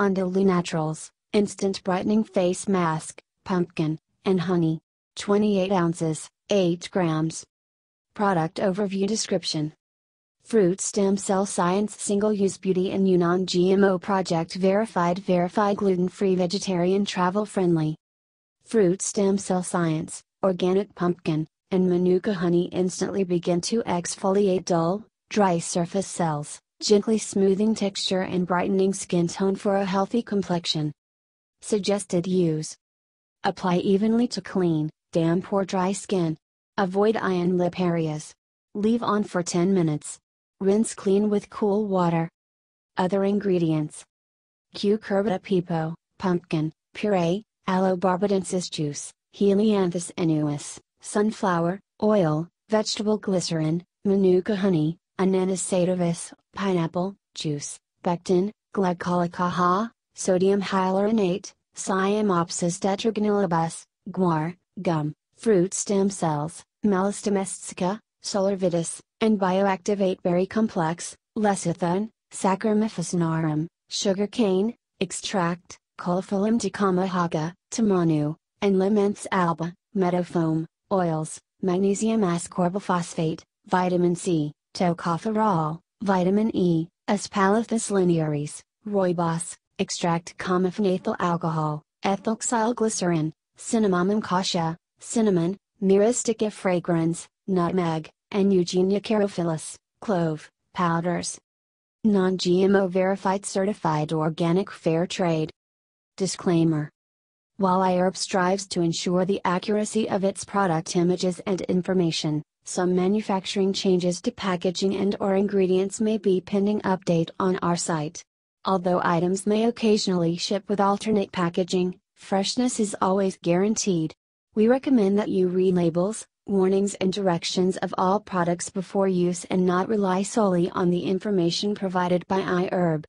Andalou Naturals, Instant Brightening Face Mask, Pumpkin, and Honey. 28 ounces, 8 grams. Product Overview Description Fruit Stem Cell Science Single Use Beauty and Non GMO Project Verified Verified Gluten Free Vegetarian Travel Friendly. Fruit Stem Cell Science, Organic Pumpkin, and Manuka Honey instantly begin to exfoliate dull, dry surface cells, gently smoothing texture and brightening skin tone for a healthy complexion. Suggested use Apply evenly to clean, damp or dry skin. Avoid eye and lip areas. Leave on for 10 minutes. Rinse clean with cool water. Other ingredients Cucurbita pepo, pumpkin, puree, aloe barbadensis juice, Helianthus annuus, sunflower, oil, vegetable glycerin, manuka honey, ananas sativus, pineapple, juice, pectin, glycolic AHA, sodium hyaluronate, Cyamopsis tetragonolobus, guar, gum, fruit stem cells, Malus domestica, Solarvitis, and bioactivate berry complex, lecithin, Saccharum officinarum, sugar cane, extract, Calophyllum tacamahaca, tamanu, and Limnanthes alba, meadowfoam, oils, magnesium ascorbyl phosphate, vitamin C, tocopherol, vitamin E, Aspalathus linearis, rooibos, extract common ethyl alcohol, ethylhexylglycerin, cinnamomum cassia, cinnamon, myristica fragrans, nutmeg, and Eugenia caryophyllus, clove, powders. Non-GMO verified certified organic fair trade. Disclaimer. While iHerb strives to ensure the accuracy of its product images and information, some manufacturing changes to packaging and or ingredients may be pending update on our site. Although items may occasionally ship with alternate packaging, freshness is always guaranteed. We recommend that you read labels, warnings and directions of all products before use and not rely solely on the information provided by iHerb.